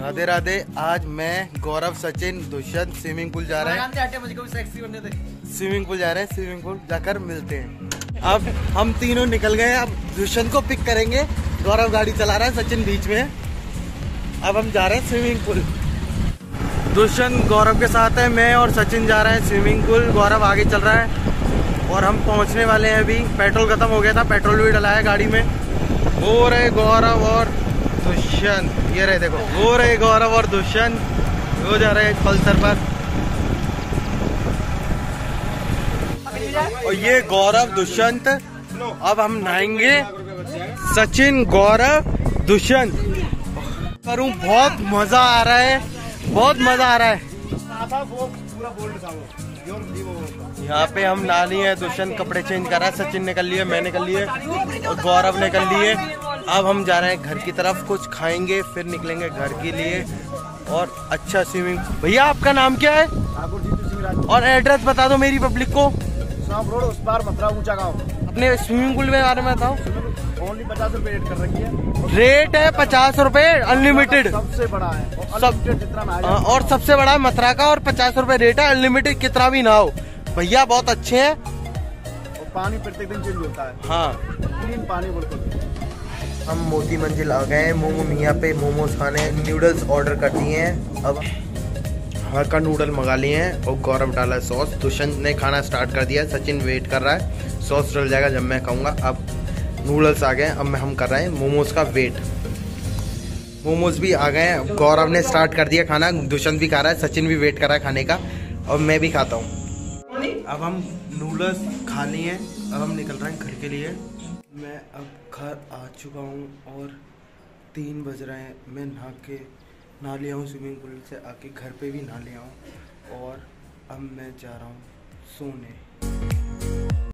राधे राधे आज मैं Gaurav Sachin Dushyant swimming pool जा रहे हैं। मुझको भी सेक्सी बनने दे। स्विमिंग पूल जा रहे हैं स्विमिंग पूल जाकर मिलते हैं। अब हम तीनों निकल गए अब दुष्यंत को पिक करेंगे। गौरव गाड़ी चला रहा है सचिन बीच में। अब हम जा रहे हैं स्विमिंग पूल दुष्यंत गौरव के साथ है मैं और सचिन जा रहे हैं स्विमिंग पूल गौरव आगे चल रहा है और हम पहुँचने वाले हैं अभी। पेट्रोल खत्म हो गया था पेट्रोल भी डलाया गाड़ी में। वो रहे गौरव और दुष्यंत, ये रहे देखो, वो रहे गौरव और दुष्यंत, वो जा रहे हैं पल्सर पर। और ये गौरव, दुष्यंत, अब हम नहाएँगे। सचिन, गौरव, दुष्यंत। करूँ, बहुत मज़ा आ रहा है, बहुत मज़ा आ रहा है। यहाँ पे हम नहा लिए हैं, दुष्यंत कपड़े चेंज कर, सचिन ने कर लिए मैंने कर लिए, और गौरव ने कर लिए। अब हम जा रहे हैं घर की तरफ़ कुछ खाएँगे फिर निकलेंगे घर के लिए। और अच्छा स्विमिंग भैया आपका नाम क्या है? और एड्रेस बता दो मेरी पब्लिक को। रोड उस पार मथुरा ऊँचा गाँव। अपने स्विमिंग पूल के बारे में बताओ। ओनली पचास रुपए रेट कर रखी है। रेट है पचास रूपए अनलिमिटेड सबसे बड़ा है। और सब- जितना हाँ, और सबसे बड़ा है मथुरा का और पचास रूपए रेट है अनलिमिटेड कितना भी ना हो। भैया बहुत अच्छे हैं। और पानी प्रत्येक दिन चेंज होता है। हाँ। क्लीन पानी बिल्कुल। हम मोती मंजिल आ गए हैं। मोमो मियाँ पे मोमोज खाने नूडल्स ऑर्डर कर दिए हैं। अब हल्का नूडल मंगा लिए हैं और गौरव डाला है सॉस दुष्यंत ने खाना स्टार्ट कर दिया सचिन वेट कर रहा है। सॉस डल जाएगा जब मैं खाऊँगा। अब नूडल्स आ गए अब मैं हम कर रहे हैं मोमोज का वेट मोमोज भी आ गए हैं। गौरव ने स्टार्ट कर दिया खाना। दुष्यंत भी खा रहा है। सचिन भी वेट कर रहा है खाने का। और मैं भी खाता हूँ। अब हम नूडल्स खा लिए हैं। अब हम निकल रहे हैं घर के लिए। मैं अब घर आ चुका हूँ और तीन बज रहे हैं। मैं नहा के, नहा लिया हूँ स्विमिंग पूल से आके घर पे भी नहा लिया हूँ और अब मैं जा रहा हूँ सोने।